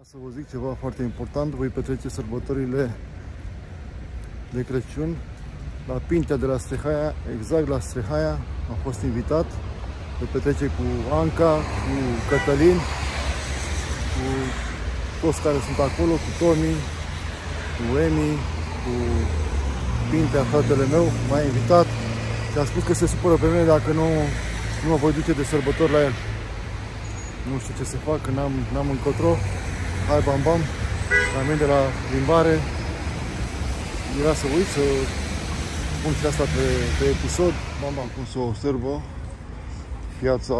Ca să vă zic ceva foarte important, voi petrece sărbătorile de Crăciun la Pintea de la Strehaia, exact la Strehaia. Am fost invitat. Voi petrece cu Anca, cu Cătălin, cu toți care sunt acolo, cu Tomi, cu Emi, cu Pintea, fratele meu, m-a invitat și a spus că se supără pe mine dacă nu, nu mă voi duce de sărbători la el. Nu știu ce să fac, n-am, n-am încotro. Hai, bam, bam, la mine de la plimbare. Era să uit să pun și asta pe, pe episod. Bam, bam, cum să o observă. Piața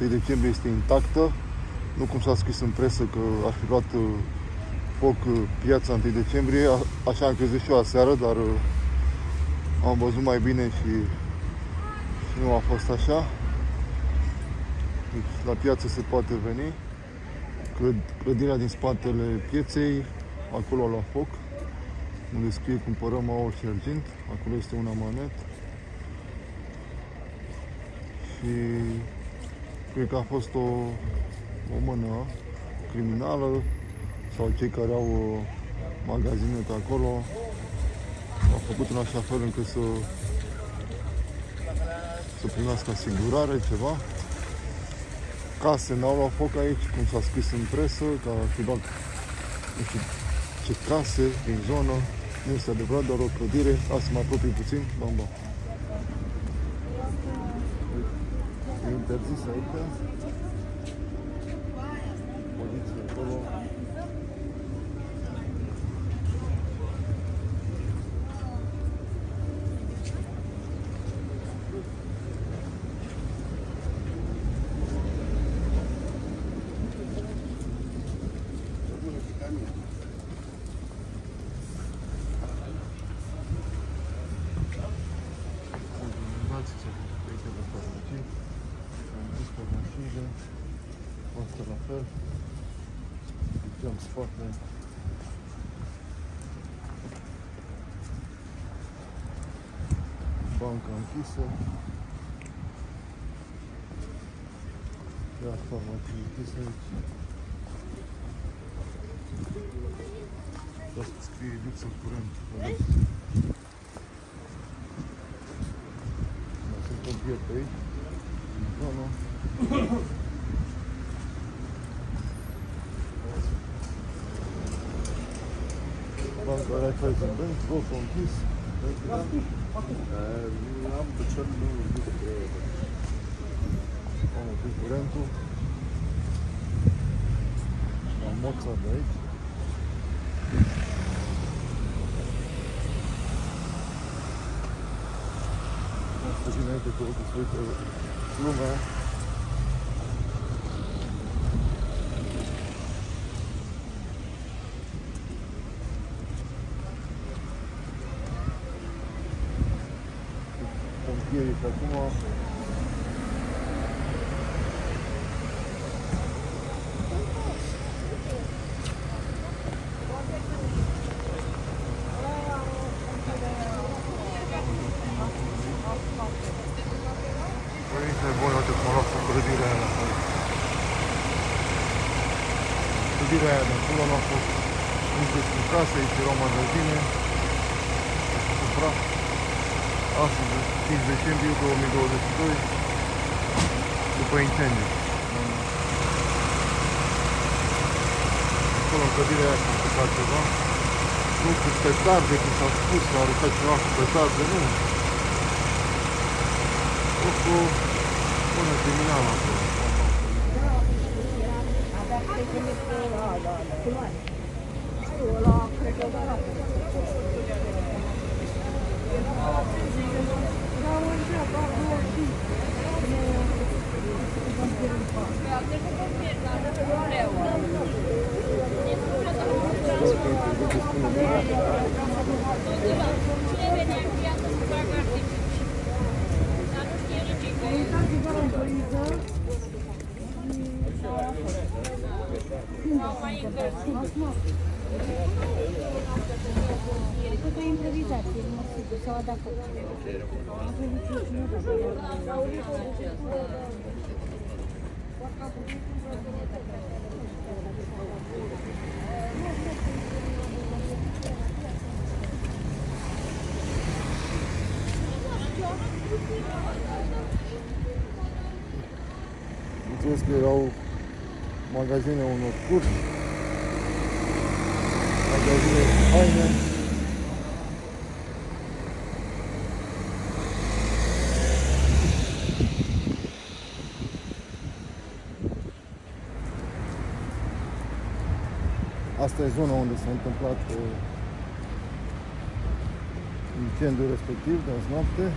1 decembrie este intactă. Nu cum s-a scris în presă că ar fi luat uh, foc uh, piața 1 decembrie. Așa am crezut și eu aseară, dar uh, am văzut mai bine și, și nu a fost așa. Deci la piață se poate veni. Clădirea din spatele pieței, acolo la foc, unde scrie cumpărăm aur și argint. Acolo este un amanet. Și cred că a fost o, o mână criminală sau cei care au uh, magazine pe acolo au făcut în așa fel încât să să primească asigurare, ceva case n-au luat foc aici, cum s-a scris în presă, că ar fi luat nu știu ce case din zonă. Nu este adevărat, doar o clădire. Asta să mă apropii puțin. Bam, bam. E interzis aici. Poliție acolo. Informații pe aici de farmacii. Am dus pe mașinile. Asta la fel. Ziceam spate. Banca închisă. Iar farmacii închisă aici. Asta scrie lipsă curent. Vedeți? Sunt pompieri pe aici. În zonă. Banca Raiffeisen Bank, roșu închis. Am pe cel nu Am oprit curentul. Am moța de aici. Asta și înainte că o să se uite lumea. Pompierii pe acum. Părinte, bun, uite cum a luat cu clădirea aia. Clădirea aia de acolo nu a fost nici despre casă, aici erau magazine. Supra. Astăzi, 5 decembrie 2022, după incendiu. Acolo în clădirea aia s-a întâmplat ceva. Nu cu petarde, cum s-a spus, că a arătat ceva cu petarde, nu. Cu bună criminală acolo. Toto soda Înțeles că erau magazine unor curși, magazine haine, Asta e zona unde s-a întâmplat uh, incendiul respectiv de azi noapte.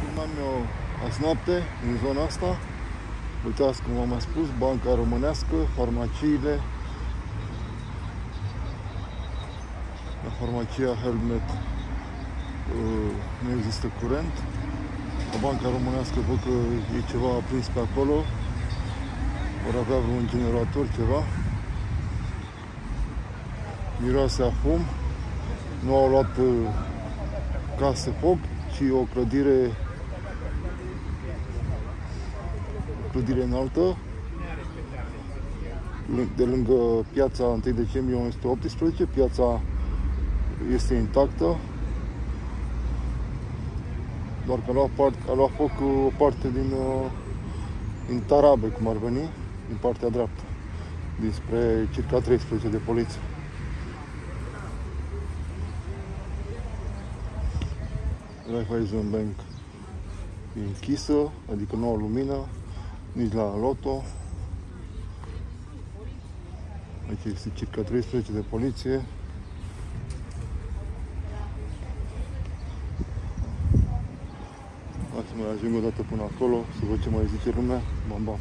Filmam eu azi noapte în zona asta. Uitați cum am mai spus, banca românească, farmaciile. La farmacia Helmet uh, nu există curent. La banca românească văd că e ceva aprins pe acolo. Vor avea vreun generator, ceva. Miroase a fum. Nu au luat uh, case foc, ci o clădire clădire înaltă de lângă piața 1 decembrie 1918. Piața este intactă, doar că a luat, part, a luat foc o parte din, uh, din Tarabe, cum ar veni, din partea dreaptă, dinspre circa 13 de poliție. Raiffeisen Bank e închisă, adică nu au lumină, nici la loto. Aici este circa 13 de poliție. Hai să mai ajung o dată până acolo, să văd ce mai zice lumea. Bam, bam.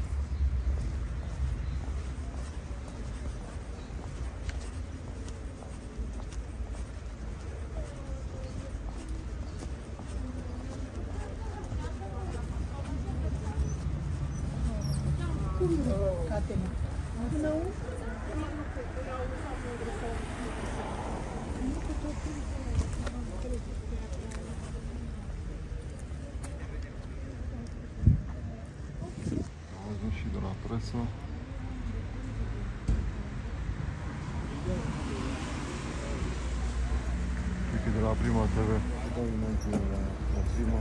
Am ajuns și de la presă. Cred că de la Prima TV. Dau imagine la, la Prima.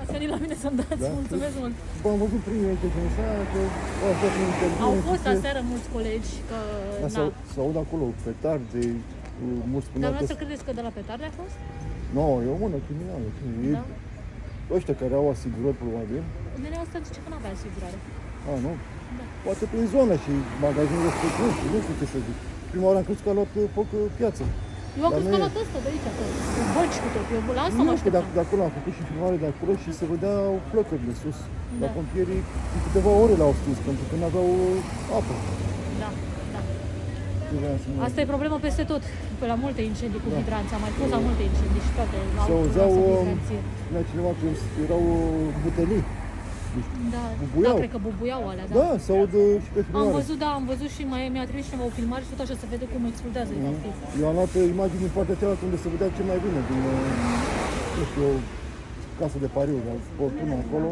Ați venit la mine să-mi dați, Da? mulțumesc mult. Bă, am văzut primele de pensa, că au fost un interviu. Au în fost care- aseară mulți colegi, că... Da, Da. se, se aud acolo petarde, uh, mulți Dar spuneau că... nu să credeți că de la petarde a fost? Nu, e o mână criminală. E Da. ăștia care au asigurări, probabil. Mereu asta zice că nu avea asigurare. A, nu? Da. Poate prin zonă și magazinul respectiv, nu știu, nu știu ce să zic. Prima oară am crezut că a luat uh, foc uh, piață. Eu am Dar crezut nu că e. la ăsta de aici, că cu bănci cu tot. Eu la asta mă Nu, că de, așteptam. de acolo am făcut și filmare de acolo și se vedeau flăcări de sus. Da. La pompierii în câteva ore le-au stins, pentru că nu aveau uh, apă. Da, da. Ce vreau să mă- Asta e problemă peste tot. Pe la multe incendii cu Da. hidranți. Am mai fost la multe incendii și toate Se au auzeau, lasă um, hidranție. spunea cineva că erau uh, butelii. Da, bubuiau. da, cred că bubuiau alea, da. Da, se aud uh, și pe Am filmare. văzut, da, am văzut și mai, mi-a trimis cineva o filmare și tot așa se vede cum explodează Mhm. efectiv. Eu am luat uh, imagini din partea cealaltă unde se vedea cel mai bine, din, uh, nu știu, o casă de pariu, dar portună acolo.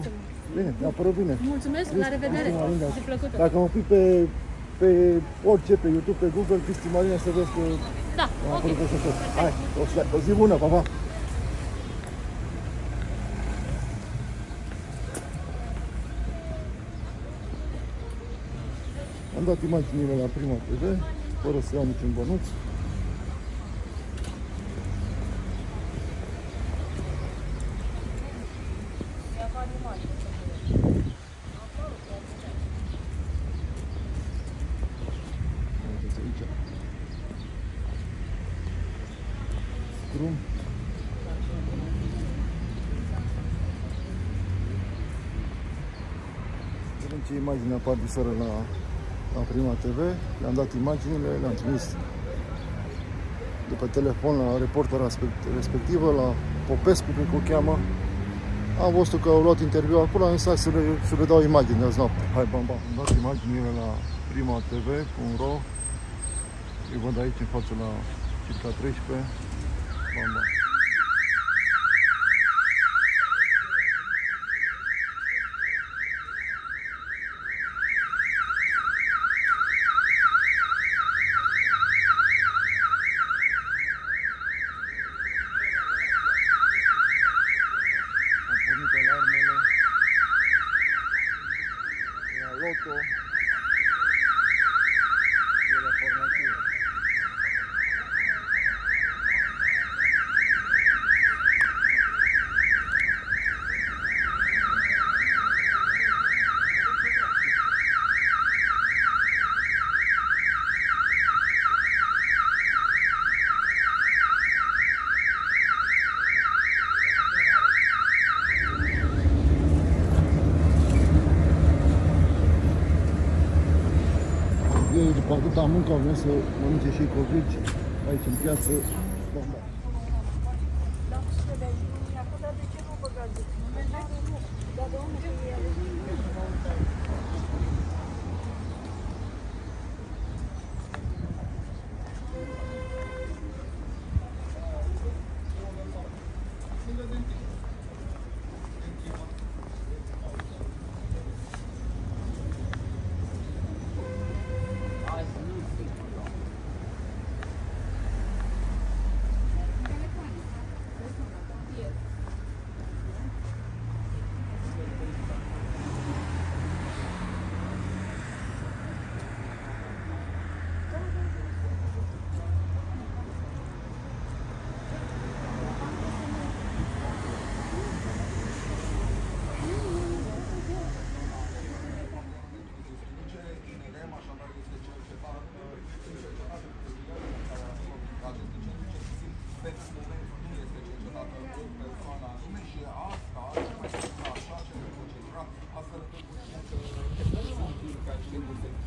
Bine, mi-a părut bine. Mulțumesc, la revedere. Cristi Marina. Zi plăcută. Dacă mă pui pe, pe orice, pe YouTube, pe Google, Cristi Marina, să vezi că Da, am ok. apărut peste tot. Hai, o, zi- o zi bună, pa, pa! Am dat imaginile la Prima TV, fără să iau niciun bănuț. Vedeți aici. Drum. Vedem ce imagini apar de seară la, la Prima TV. Le-am dat imaginile, le-am trimis de pe telefon la reportera respect- respectivă, la Popescu, cred că o cheamă. Am văzut că au luat interviu acolo, am zis hai să le, să le dau imagini azi noapte. Hai, bam, bam, am dat imaginile la primatv.ro Îi văd aici în față la circa 13. Bamba. Au Ei, după atâta muncă, au venit să mănânce și covrigi aici în piață. Bomba. Hai să ne fotălim că este finală Și asta la antena 1. Ziua Bugăciu de bine este încă prea devreme pentru a spune de exactitate ce anume a provocat acest incendiu, gândit până la urmă de am început să mă început în anul cu două de care atunci când poliția au venit aici și au început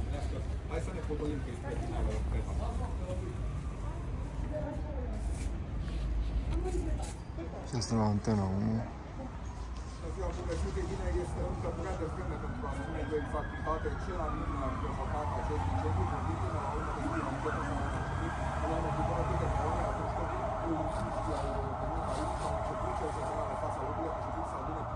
cercetarea la fața locului, au început să adune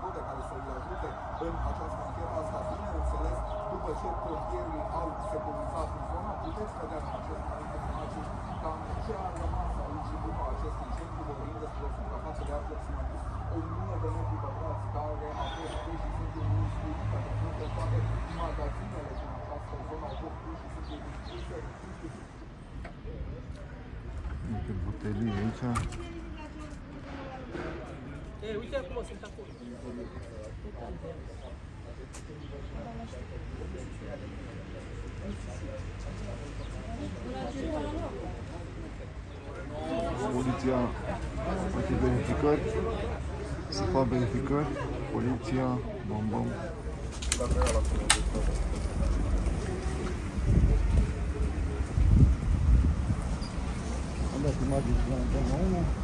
toate care să-i ajute în această anchetă. Asta, bineînțeles, după ce pompierii au securizat în zona, puteți vedea în acest moment informații cam ce a rămas aici după acest incendiu, vorbim despre o Inteligente, ó. É, o que é que você Bună com? Poliția face verificări. Se fac verificări. Poliția, bam bam. Am dat imagini și la antena 1.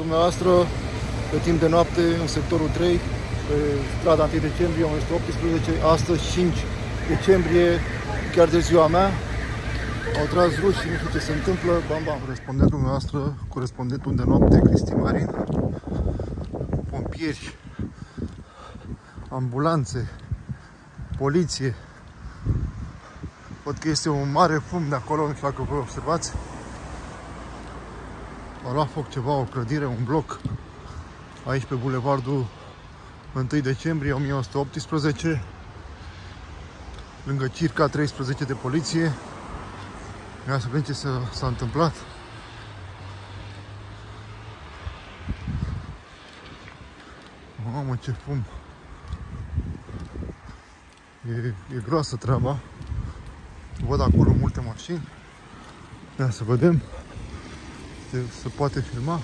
Dumneavoastră, pe timp de noapte, în sectorul 3, pe strada 1 decembrie 1918, astăzi 5 decembrie, chiar de ziua mea, au tras rușii, nu știu ce se întâmplă, bam, bam, corespondentul dumneavoastră, corespondentul de noapte, Cristi Marin, pompieri, ambulanțe, poliție, văd că este un mare fum de acolo, nu știu dacă vă observați, a luat foc ceva, o clădire, un bloc aici pe bulevardul 1 decembrie 1918 lângă circa 13 de poliție Ia să vedem ce s-a, s-a întâmplat Mamă, ce fum. E, e groasă treaba. Văd acolo multe mașini. Ia să vedem ce se poate filma,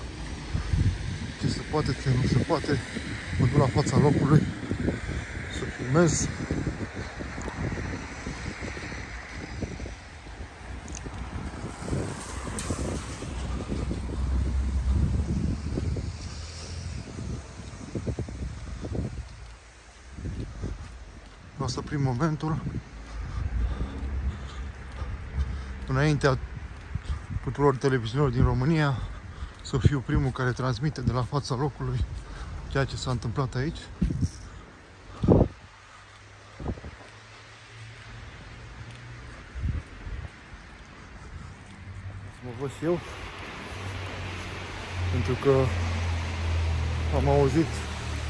ce se poate, ce nu se poate. Mă duc la fața locului să filmez. O să prind momentul înaintea tuturor televiziunilor din România să fiu primul care transmite de la fața locului ceea ce s-a întâmplat aici. Să mă văd și eu. Pentru că am auzit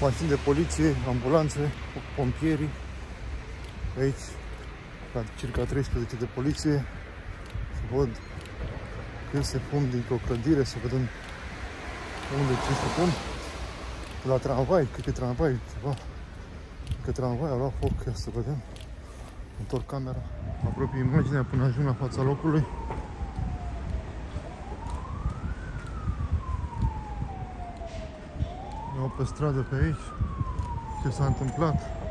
mașini de poliție, ambulanțe, pompierii. Aici, la circa 13 de poliție, să văd când se fum dintr-o clădire, să vedem unde ce se fum. La tramvai, cred că tramvai, ceva. Că tramvai a luat foc, ia să vedem. Întorc camera, apropii imaginea până ajung la fața locului. Iau pe stradă pe aici ce s-a întâmplat.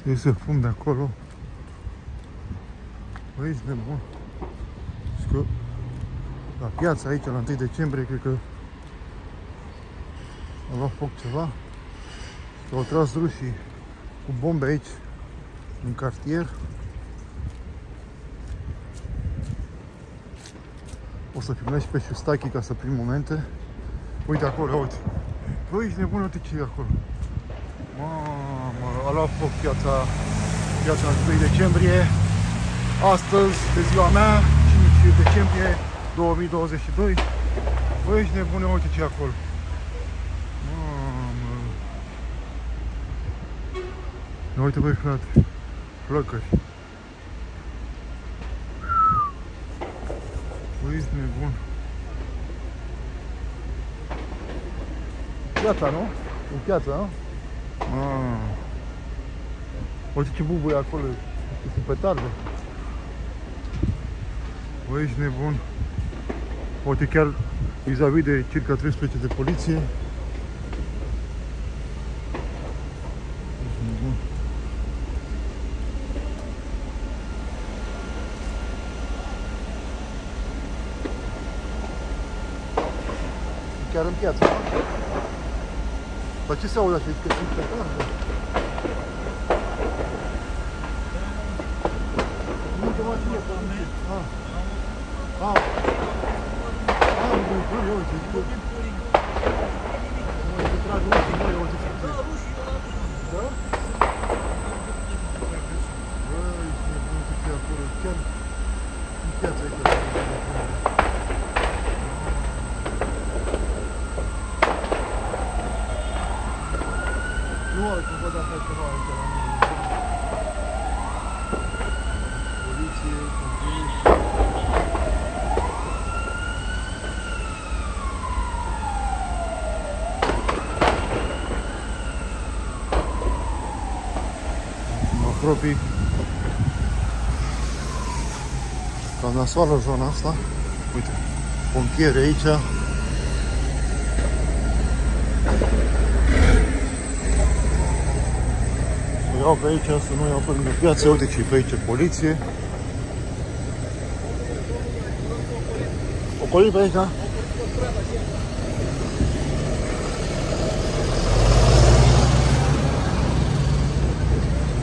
Trebuie să fum de acolo. Băi, ești nebun. Și că la piața aici, la 1 decembrie, cred că a luat foc ceva. Și au tras rușii cu bombe aici, în cartier. O să filmez și pe Șustachi ca să prind momente. Uite acolo, uite. Băi, ești nebun, uite ce e acolo. Mamă, a luat foc piața, piața 1 decembrie. Astăzi, de ziua mea, 5 decembrie 2022. Băi, ești nebune, uite ce e acolo. Mamă. Ia uite, băi, frate. Flăcări. Băi, ești nebun. Piața, nu? E piața, nu? Ah. Uite ce bubuie acolo, sunt petarde. Băi, ești nebun. Uite chiar vis-a-vis de circa 13 de poliție. Ești nebun. Chiar în piață, nu? Dar ce se aude așa? Că sunt petarde. Nu te mai fie pe mine. Ah. Ah. Ah, nu, nu, eu uite, uite. Nu, uite, trag uite, nu, eu uite ce fac. Da? Băi, ești nebun, uite ce e acolo. Chiar în piață aici. Nu are cum văd așa ceva aici la mine. Poliție, pompieri. Mă apropii. Cam nasoală zona asta. Uite, pompieri aici. Să iau pe aici, să nu iau pe lângă piață. Uite ce pe aici poliție. Ocolim pe aici, da?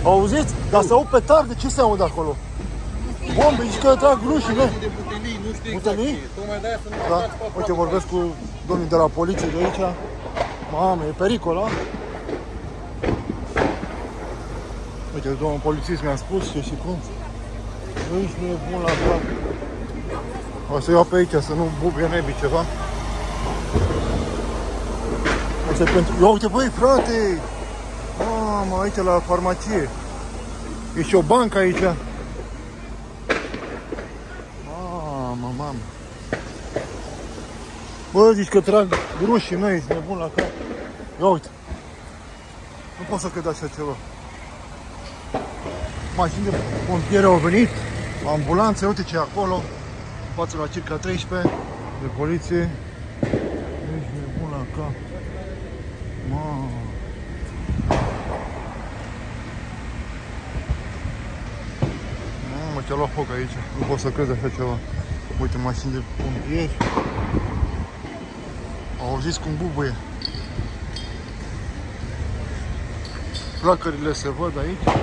Auziți? Dar se aud petarde, ce se aud acolo? Bombe, zici că trag rușine. de butelii, nu știu Butelii? exact ce e. Tocmai de-aia să nu Da, dați pe uite, vorbesc cu domnul de la poliție de aici. Mamă, e pericol, a? Uite, domnul polițist mi-a spus ce și cum. Nu ești nebun la cap. O să iau pe aici, să nu bubuie nebii ceva. Asta e pentru... Ia uite, băi, frate! Mamă, aici la farmacie. E și o bancă aici. Mamă, mamă. Bă, zici că trag rușii noi, ești nebun la cap. Ia uite. Nu pot să cred așa ceva. Mașini de pompieri au venit, ambulanțe, uite ce e acolo. În față la circa 13 de poliție. Ești nebun la cap. Mamă. Mamă, ce-a luat foc aici. Nu pot să cred așa ceva. Uite, mașini de pompieri. Au auzit cum bubuie. Flacările se văd aici.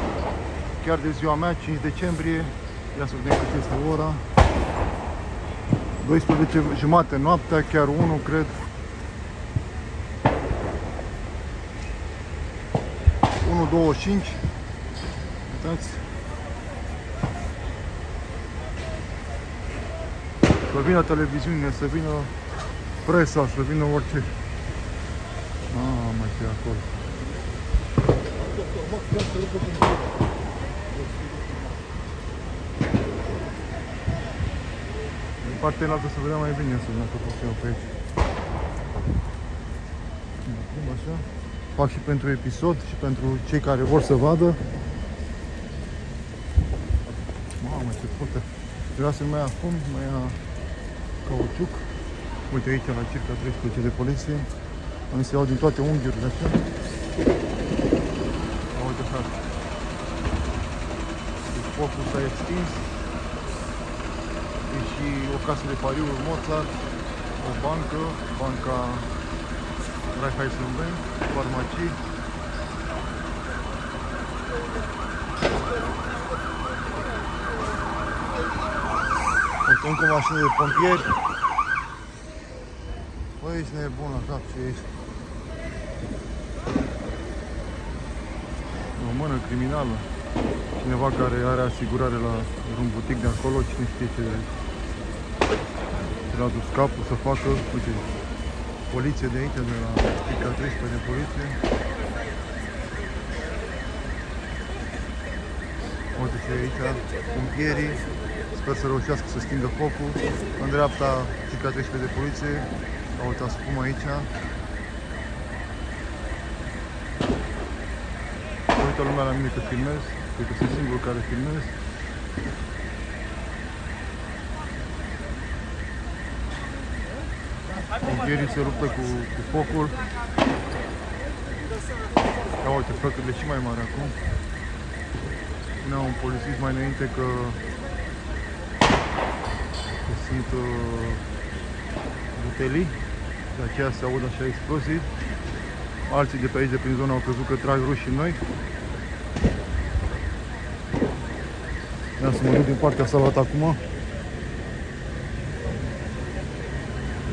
Chiar de ziua mea, 5 decembrie. Ia să vedem cât este ora. 12 jumate noaptea, chiar 1 cred. 1.25 Uitați Să vină televiziune, să vină presa, să vină orice Mamă, ce e acolo Din partea înaltă să vedem mai bine să vedem tot ce pe aici Acum așa fac și pentru episod și pentru cei care vor să vadă. Mamă, ce pută! Vreau să mai acum, mai ia cauciuc. Uite aici la circa 13 de poliție. Am să iau din toate unghiurile așa. Uite așa. Deci focul s-a extins. E și o casă de pariuri Mozart, o bancă, banca Raiffeisenbank, farmacii. Uite, încă o mașină de pompieri. Băi, ești nebun la cap ce ești. O mână criminală. Cineva care are asigurare la un butic de acolo, cine știe ce ce l-a dus capul să facă. Uite, poliție de aici, de la Pica 13 de poliție. Uite ce e aici, pompierii. Sper să reușească să stingă focul. În dreapta, Pica 13 de poliție. Uite, spum aici. Uită lumea la mine că filmez. Cred că sunt singurul care filmez. Pompierii se luptă cu, cu focul. Ia uite, flăcările și mai mari acum. Spunea un polițist mai înainte că, că sunt uh, butelii, de aceea se aud așa explozii. Alții de pe aici, de prin zonă, au crezut că trag rușii noi. Ia să mă duc din partea asta acum.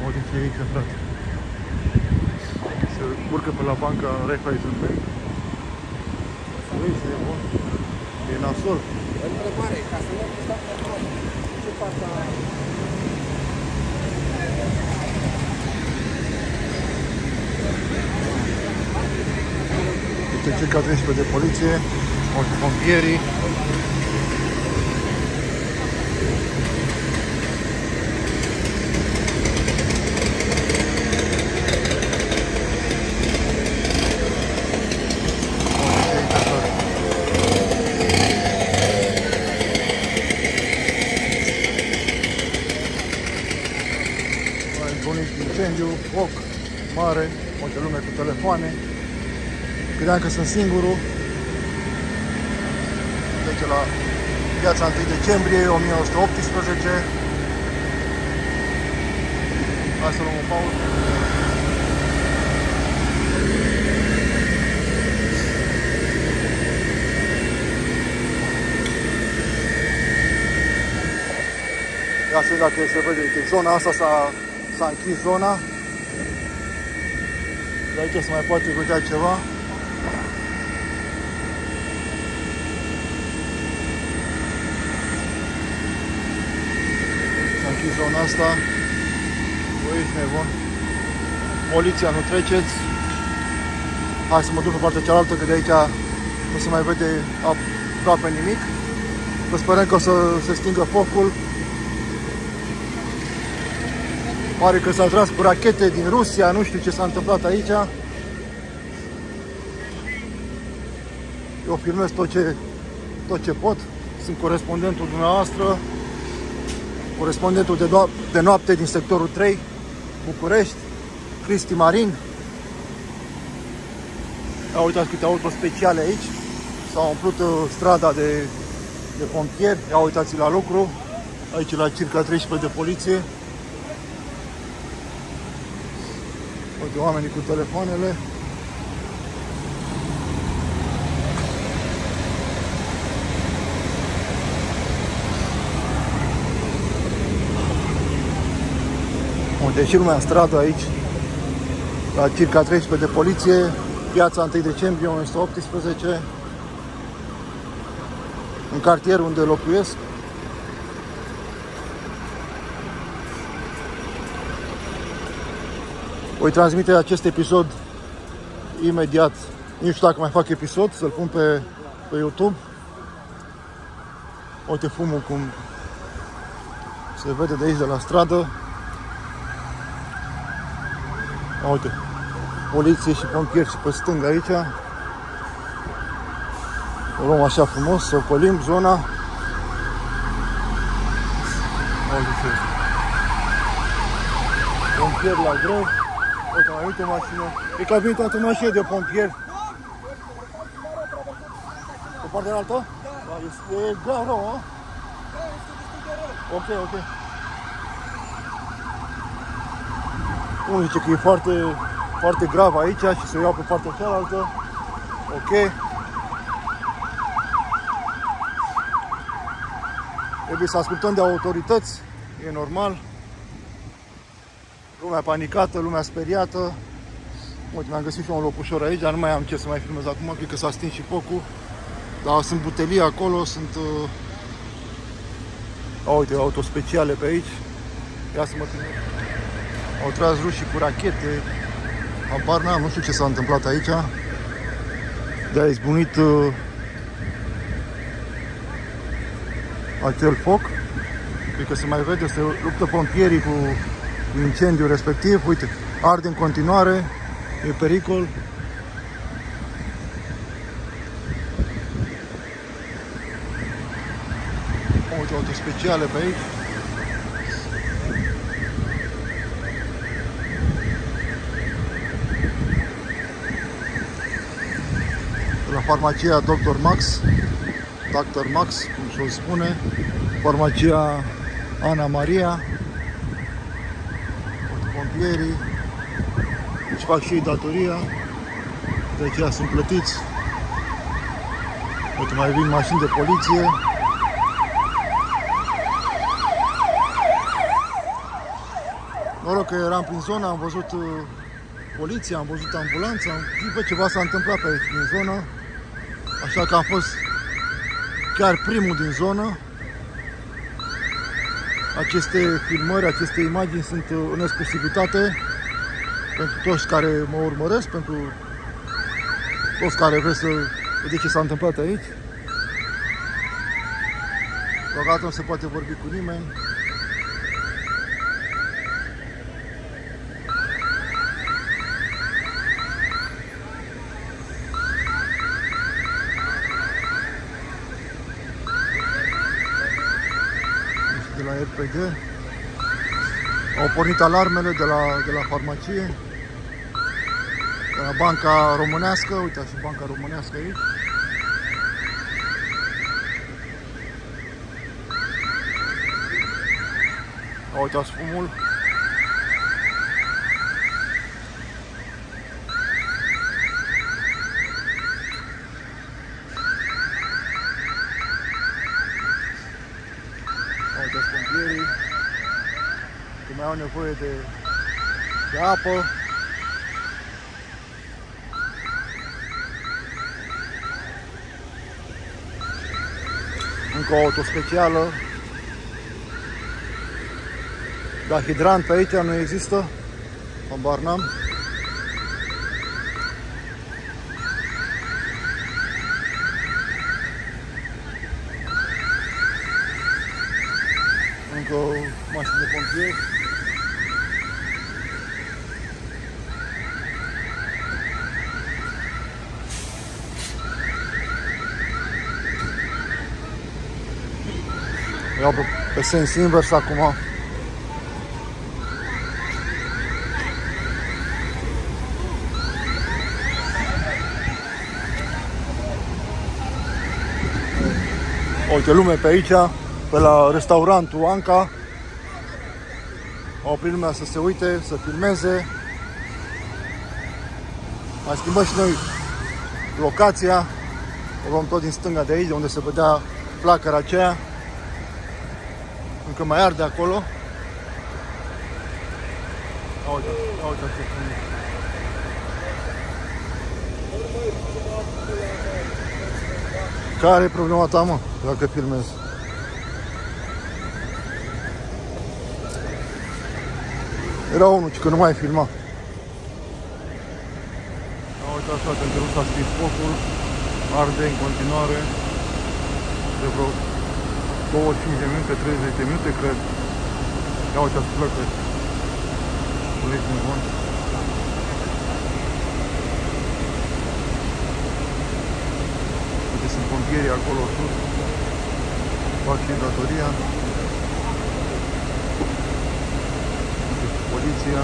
Uite ce e aici, frate. Se urcă pe la banca Raiffeisen Bank. Vezi, e bun. E nasol. Întrebare, ca să nu stau pe acolo, ce fața Uite circa 13 de poliție, uite pompierii. Incendiu, foc mare, multe lume cu telefoane. Credeam că sunt singurul. Deci la viața 1 decembrie 1918. Hai să luăm o pauză. Ia să vedem dacă se vede. Deci zona asta s-a s-a închis zona. De aici se mai poate vedea ceva. S-a închis zona asta. Băi, ești nebun. Poliția, nu treceți. Hai să mă duc pe partea cealaltă, că de aici nu se mai vede aproape nimic. Să sperăm că o să se stingă focul Pare că s-a tras cu rachete din Rusia, nu știu ce s-a întâmplat aici. Eu filmez tot ce, tot ce pot. Sunt corespondentul dumneavoastră, corespondentul de, no- de noapte din sectorul 3, București, Cristi Marin. Ia uitați câte auto speciale aici. S-a umplut uh, strada de, de pompieri. Ia uitați la lucru. Aici la circa 13 de poliție. Uite oamenii cu telefoanele. Uite și lumea în stradă aici. La circa 13 de poliție. Piața 1 decembrie 1918. În cartierul unde locuiesc. Voi transmite acest episod imediat. Nu știu dacă mai fac episod, să-l pun pe, pe YouTube. Uite fumul cum se vede de aici, de la stradă. Uite, poliție și pompieri și pe stânga aici. O luăm așa frumos, să ocolim zona. Uite ce este. Pompieri la greu. Uite, mai uite o mașină. E că a venit toată mașină de pompieri. Pe partea altă? Da, este e grav rău, a? Ok, ok. Unul zice că e foarte, foarte grav aici și să o iau pe partea cealaltă. Ok. Trebuie să ascultăm de autorități, e normal. Lumea panicată, lumea speriată. Uite, mi-am găsit și eu un locușor aici, dar nu mai am ce să mai filmez acum, cred că s-a stins și focul. Dar sunt butelii acolo, sunt... Uh... A, uite, auto speciale pe aici. Ia să mă filmez. Au tras rușii cu rachete. Apar n-am, nu știu ce s-a întâmplat aici. De-a izbunit uh, acel foc. Cred că se mai vede, se luptă pompierii cu incendiul respectiv. Uite, arde în continuare, e pericol. Uite, auto speciale pe aici. la farmacia Dr. Max, Dr. Max, cum și-o spune, farmacia Ana Maria, pompierii, își fac și ei datoria, de aceea sunt plătiți. Uite, mai vin mașini de poliție. Noroc că eram prin zonă, am văzut uh, poliția, am văzut ambulanța, am văzut ceva s-a întâmplat pe aici, din zonă. Așa că am fost chiar primul din zonă. Aceste filmări, aceste imagini sunt uh, în exclusivitate pentru toți care mă urmăresc, pentru toți care vreți să vedeți ce s-a întâmplat aici. Deocamdată nu se poate vorbi cu nimeni. De la RPG. Au pornit alarmele de la, de la farmacie, de la banca românească, uite și banca românească aici. Uitați fumul. Uitați pompierii. Că mai au nevoie de, de apă. Încă o auto specială. Dar hidrant pe aici nu există. Habar n-am. Dick. Iau pe, pe sens invers acum. Uite lume pe aici, pe la restaurantul Anca. Au oprit lumea să se uite, să filmeze. Mai schimbăm și noi locația. O luăm tot din stânga de aici, de unde se vedea placăra aceea. Încă mai arde acolo. Ia uite, ia uite ce frumos. Care e problema ta, mă, dacă filmezi? Era unul că nu mai filma. Ia uite așa, că încerc s-a scris focul. Arde în continuare. De vreo 25 de minute, 30 de minute, cred. Ia uite, să plăcă. Ulei nebun. Uite, sunt pompierii acolo sus. Fac și datoria. Uite, poliția.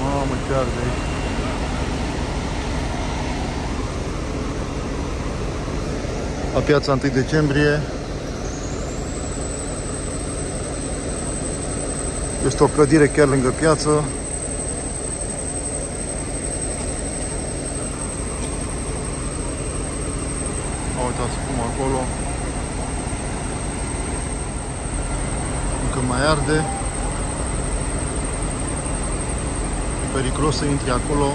Mamă, ce arde aici. La piața 1 decembrie Este o clădire chiar lângă piață. Uitați cum acolo. Încă mai arde. E periculos să intri acolo